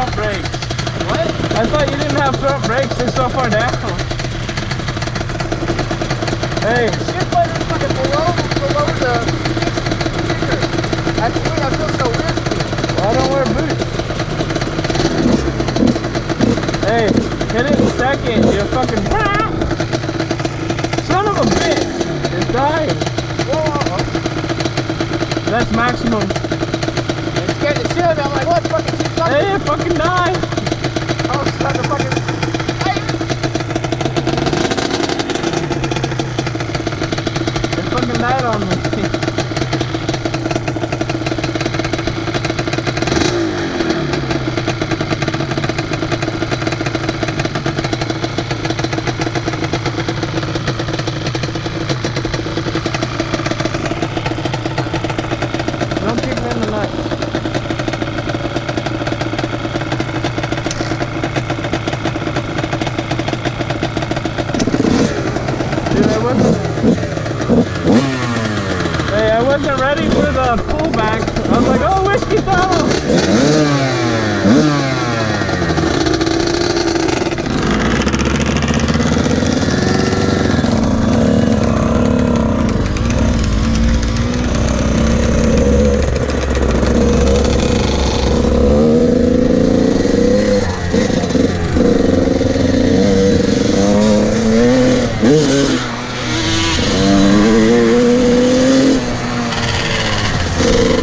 front brakes. What? I thought you didn't have front brakes. They're so far down. Hey, Shit button fucking below, below the sticker. That's I feel so weird. I don't wear boots. Hey, hit it in second. You fucking. Son of a bitch. It's dying. Whoa. That's maximum. It scared the shit out of me. I'm like, what fucking fucking? Hey, fucking died. I was trying to fucking. It fucking died on me. Don't kick me in the nuts. Dude, I wasn't. Hey, I wasn't ready for the pullback. I was like, oh, you.